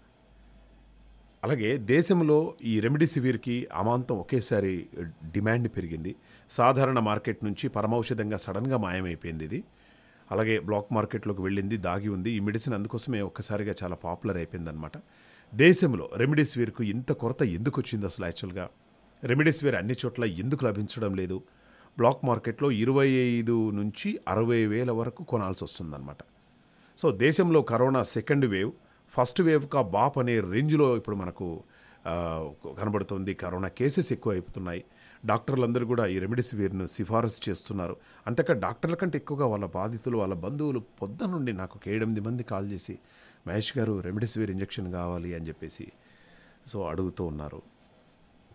అలాగే దేశంలో ఈ రెమిడిసివిర్కి అమాంతం ఒకేసారి డిమాండ్ పెరిగింది. సాధారణ మార్కెట్ నుంచి పరమౌషధంగా సడన్గా మాయమైపోయింది ఇది. అలాగే బ్లాక్ మార్కెట్లోకి వెళ్ళింది దాగి ఉంది. ఈ మెడిసిన్ అందుకోసమే ఒక్కసారిగా చాలా పాపులర్ అయిపోయింది అనమాట దేశంలో రెమిడిసివిర్కు ఇంత కొరత ఎందుకు వచ్చింది అసలు యాక్చువల్గా? రెమిడిసివిర్ అన్ని చోట్ల ఎందుకు లభించడం లేదు? బ్లాక్ మార్కెట్లో ఇరవై ఐదు నుంచి అరవై వేల వరకు కొనాల్సి వస్తుందన్నమాట. సో దేశంలో corona second wave first wave కా బాప్ అనే రేంజ్లో ఇప్పుడు మనకు కనబడుతుంది. కరోనా కేసెస్ ఎక్కువ అయిపోతున్నాయి డాక్టర్లందరూ కూడా ఈ రెమిడిసివిర్ను సిఫారసు చేస్తున్నారు. అంతక డాక్టర్ల కంటే ఎక్కువగా వాళ్ళ బాధితులు వాళ్ళ బంధువులు పొద్దున నుండి నాకు ఒక ఏడెనిమిది మంది కాల్ చేసి మహేష్ గారు రెమిడిసివిర్ ఇంజెక్షన్ కావాలి అని చెప్పేసి సో అడుగుతూ ఉన్నారు.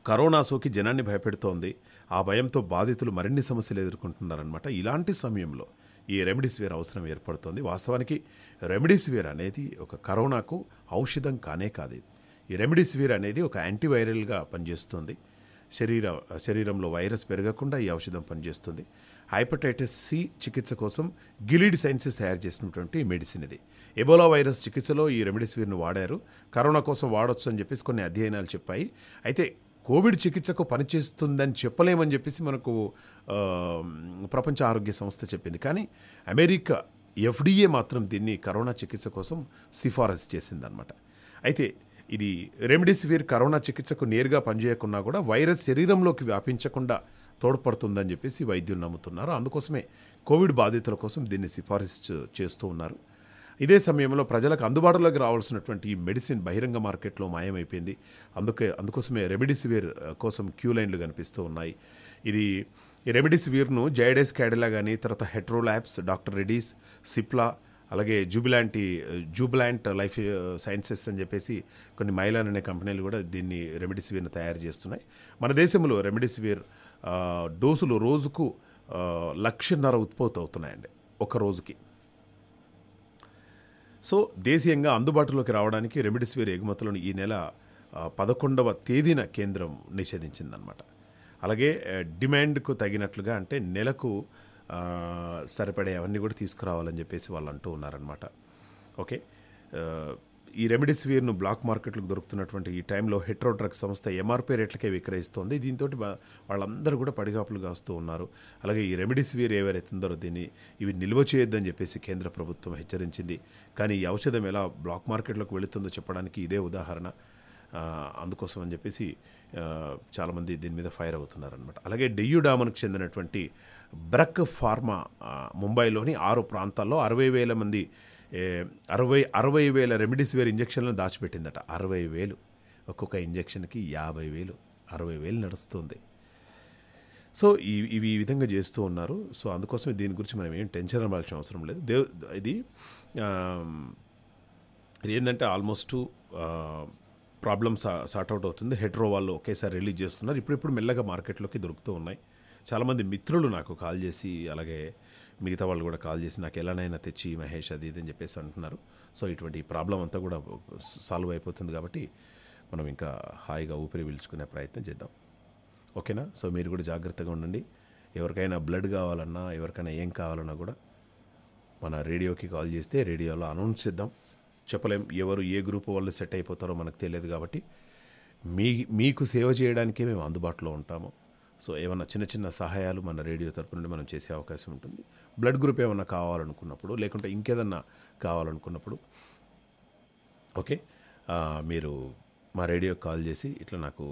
కరోనా సోకి జనాన్ని భయపెడుతోంది. ఆ భయంతో బాధితులు మరిన్ని సమస్యలు ఎదుర్కొంటున్నారనమాట ఇలాంటి సమయంలో ఈ రెమిడిసివిర్ అవసరం ఏర్పడుతుంది. వాస్తవానికి రెమిడిసివిర్ అనేది ఒక కరోనాకు ఔషధం కానే కాదు ఈ రెమిడిసివిర్ అనేది ఒక యాంటీవైరల్గా పనిచేస్తుంది. శరీర శరీరంలో వైరస్ పెరగకుండా ఈ ఔషధం పనిచేస్తుంది. హైపటైటిస్ సి చికిత్స కోసం గిలీడ్ సైన్సెస్ తయారు చేసినటువంటి మెడిసిన్ ఇది. ఎబోలా వైరస్ చికిత్సలో ఈ రెమిడిసివిర్ను వాడారు. కరోనా కోసం వాడొచ్చు అని చెప్పేసి కొన్ని అధ్యయనాలు చెప్పాయి. అయితే కోవిడ్ చికిత్సకు పనిచేస్తుందని చెప్పలేమని చెప్పేసి మనకు ప్రపంచ ఆరోగ్య సంస్థ చెప్పింది. కానీ అమెరికా ఎఫ్డిఏ మాత్రం దీన్ని కరోనా చికిత్స కోసం సిఫారసు చేసిందనమాట అయితే ఇది రెమ్డెసివిర్ కరోనా చికిత్సకు నేరుగా పనిచేయకున్నా కూడా వైరస్ శరీరంలోకి వ్యాపించకుండా తోడ్పడుతుందని చెప్పేసి వైద్యులు నమ్ముతున్నారు. అందుకోసమే కోవిడ్ బాధితుల కోసం దీన్ని సిఫారసు చేస్తూ ఉన్నారు. ఇదే సమయంలో ప్రజలకు అందుబాటులోకి రావాల్సినటువంటి ఈ మెడిసిన్ బహిరంగ మార్కెట్లో మాయమైపోయింది. అందుకే అందుకోసమే రెమిడిసివిర్ కోసం క్యూ లైన్లు కనిపిస్తూ ఉన్నాయి. ఇది రెమిడిసివిర్ను జైడెస్ క్యాడిలా కానీ తర్వాత హెట్రోలాబ్స్ డాక్టర్ రెడీస్ సిప్లా అలాగే జూబిలాంటి జూబిలాంట్ లైఫ్ సైన్సెస్ అని చెప్పేసి కొన్ని మైలాన్ అనే కంపెనీలు కూడా దీన్ని రెమిడిసివిర్ను తయారు చేస్తున్నాయి. మన దేశంలో రెమిడిసివిర్ డోసులు రోజుకు లక్షన్నర ఉత్పత్తి అవుతున్నాయండి. ఒక రోజుకి. సో దేశీయంగా అందుబాటులోకి రావడానికి రెమిడిసివిర్ ఎగుమతులను ఈ నెల పదకొండవ తేదీన కేంద్రం నిషేధించిందనమాట అలాగే డిమాండ్కు తగినట్లుగా అంటే నెలకు సరిపడే అవన్నీ కూడా తీసుకురావాలని చెప్పేసి వాళ్ళు అంటూ ఉన్నారనమాట ఓకే ఈ రెమిడిసివిర్ను బ్లాక్ మార్కెట్లకు దొరుకుతున్నటువంటి ఈ టైంలో హెట్రో డ్రగ్ సంస్థ ఎంఆర్పీ రేట్లకే విక్రయిస్తోంది. దీంతో వాళ్ళందరూ కూడా పడిగాపులు కాస్తూ ఉన్నారు. అలాగే ఈ రెమిడిసివిర్ ఏవైతుందో దీన్ని ఇవి నిల్వ చేయొద్దని చెప్పేసి కేంద్ర ప్రభుత్వం హెచ్చరించింది. కానీ ఈ ఔషధం ఎలా బ్లాక్ మార్కెట్లోకి వెళుతుందో చెప్పడానికి ఇదే ఉదాహరణ. అందుకోసం అని చెప్పేసి చాలామంది దీని మీద ఫైర్ అవుతున్నారనమాట అలాగే డెయ్యూడామన్కు చెందినటువంటి బ్రక్ ఫార్మా ముంబైలోని ఆరు ప్రాంతాల్లో అరవై వేల మంది అరవై అరవై వేల రెమిడిసివిర్ ఇంజక్షన్లను దాచిపెట్టిందట. అరవై వేలు. ఒక్కొక్క ఇంజక్షన్కి యాభై వేలు అరవై వేలు నడుస్తుంది. సో ఇవి ఇవి ఈ విధంగా చేస్తూ ఉన్నారు. సో అందుకోసమే దీని గురించి మనం ఏం టెన్షన్ అవ్వాల్సిన అవసరం లేదు. దేవ్ ఇది ఏంటంటే ఆల్మోస్ట్ ప్రాబ్లమ్ సా సార్ట్అవుట్ అవుతుంది. హెట్రో వాళ్ళు ఒకేసారి రిలీజ్ చేస్తున్నారు. ఇప్పుడిప్పుడు మెల్లగా మార్కెట్లోకి దొరుకుతూ ఉన్నాయి. చాలామంది మిత్రులు నాకు కాల్ చేసి అలాగే మిగతా వాళ్ళు కూడా కాల్ చేసి నాకు ఎలానైనా తెచ్చి మహేష్ అది ఇది అని చెప్పేసి అంటున్నారు. సో ఇటువంటి ప్రాబ్లం అంతా కూడా సాల్వ్ అయిపోతుంది కాబట్టి మనం ఇంకా హాయిగా ఊపిరి పీల్చుకునే ప్రయత్నం చేద్దాం. ఓకేనా? సో మీరు కూడా జాగ్రత్తగా ఉండండి. ఎవరికైనా బ్లడ్ కావాలన్నా ఎవరికైనా ఏం కావాలన్నా కూడా మన రేడియోకి కాల్ చేస్తే రేడియోలో అనౌన్స్ చేద్దాం. చెప్పలేం ఎవరు ఏ గ్రూప్ వాళ్ళు సెట్ అయిపోతారో మనకు తెలియదు కాబట్టి మీ మీకు సేవ చేయడానికే మేము అందుబాటులో ఉంటాము. సో ఏమన్నా చిన్న చిన్న సహాయాలు మన రేడియో తరపు నుండి మనం చేసే అవకాశం ఉంటుంది. బ్లడ్ గ్రూప్ ఏమన్నా కావాలనుకున్నప్పుడు లేకుంటే ఇంకేదన్నా కావాలనుకున్నప్పుడు ఓకే మీరు మా రేడియోకి కాల్ చేసి ఇట్లా నాకు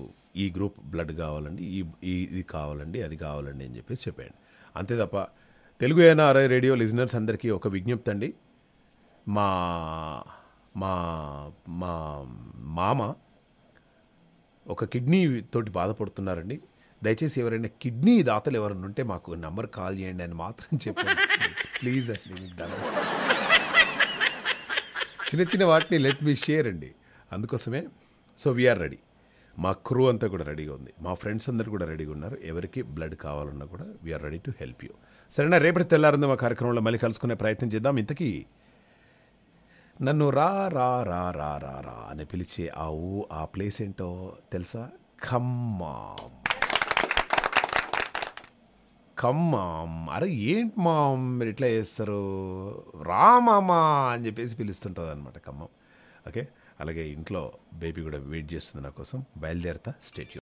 ఈ గ్రూప్ బ్లడ్ కావాలండి ఈ ఈ ఇది కావాలండి అది కావాలండి అని చెప్పేసి చెప్పండి అంతే తప్ప తెలుగు ఎన్ఆర్ఐ రేడియో లిజనర్స్ అందరికీ ఒక విజ్ఞప్తి అండి. మా మా మా మామ ఒక కిడ్నీ తోటి బాధపడుతున్నారండి. దయచేసి ఎవరైనా కిడ్నీ దాతలు ఎవరైనా ఉంటే మాకు నంబర్ కాల్ చేయండి అని మాత్రం చెప్పండి. ప్లీజ్ అండి మీకు ధనం. చిన్న చిన్న వాటిని లెట్ మీ షేర్ అండి. అందుకోసమే సో వీఆర్ రెడీ మా క్రూ అంతా కూడా రెడీగా ఉంది. మా ఫ్రెండ్స్ అందరు కూడా రెడీగా ఉన్నారు. ఎవరికి బ్లడ్ కావాలన్నా కూడా we're ready to help you సరేనా రేపటి తెల్లారింది మా కార్యక్రమంలో మళ్ళీ కలుసుకునే ప్రయత్నం చేద్దాం. ఇంతకీ నన్ను రా రా రా రా రా రా అని పిలిచే ఆ ఊ ఆ ప్లేస్ ఏంటో తెలుసా? ఖమ్మం. ఖమ్మం అరే ఏంటి మామ్? మీరు ఇట్లా చేస్తారు? రామామా అని చెప్పేసి పిలుస్తుంటుంది అనమాట ఖమ్మం ఓకే? అలాగే ఇంట్లో బేబీ కూడా వెయిట్ చేస్తుంది నా కోసం. బయలుదేరతా. స్టేట్యూ